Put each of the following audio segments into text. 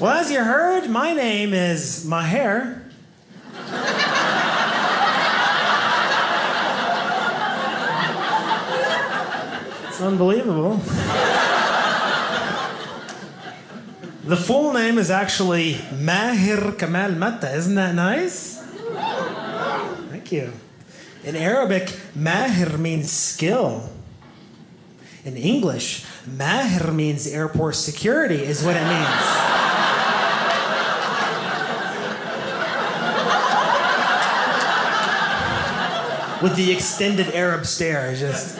Well, as you heard, my name is Maher. it's unbelievable. The full name is actually Mahir Kamal Matta. Isn't that nice? Thank you. In Arabic, Mahir means skill. In English, Mahir means airport security, is what it means. With the extended Arab stare, just.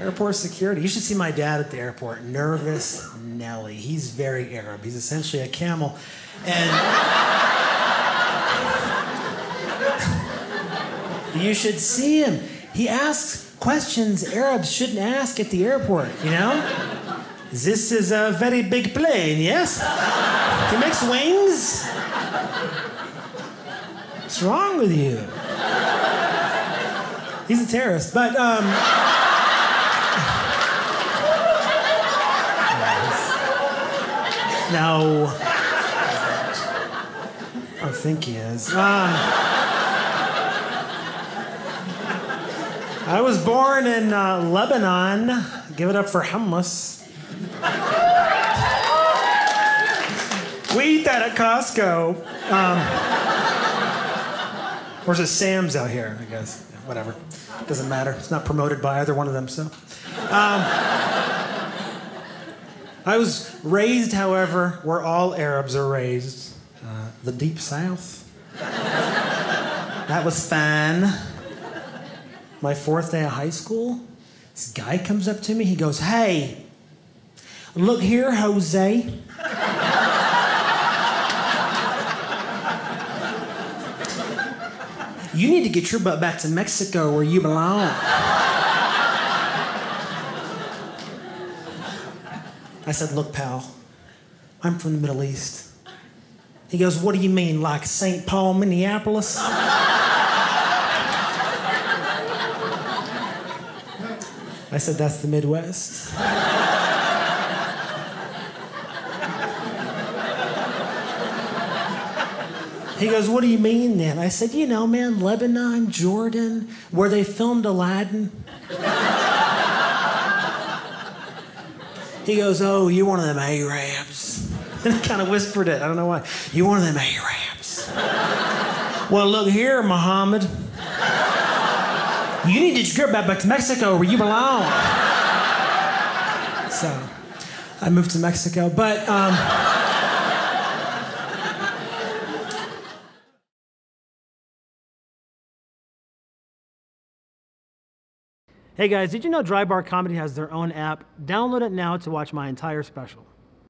Airport security. You should see my dad at the airport. Nervous Nelly. He's very Arab. He's essentially a camel. And you should see him. He asks questions Arabs shouldn't ask at the airport, you know? This is a very big plane, yes? He makes wings? What's wrong with you? He's a terrorist, but um No. I think he is. Um, I was born in uh, Lebanon. Give it up for hummus. We eat that at Costco. Um, or is it Sam's out here? I guess. Whatever. Doesn't matter. It's not promoted by either one of them, so. Um, I was raised, however, where all Arabs are raised uh, the deep south. that was fun. My fourth day of high school, this guy comes up to me. He goes, Hey, look here, Jose. You need to get your butt back to Mexico where you belong. I said, Look, pal, I'm from the Middle East. He goes, What do you mean, like St. Paul, Minneapolis? I said, That's the Midwest. He goes, What do you mean then? I said, You know, man, Lebanon, Jordan, where they filmed Aladdin. He goes, Oh, you're one of them Arabs. And I kind of whispered it. I don't know why. You're one of them Arabs. well, look here, Muhammad. You need to get back, back to Mexico where you belong. So I moved to Mexico. But um, Hey guys, did you know Dry Bar Comedy has their own app? Download it now to watch my entire special.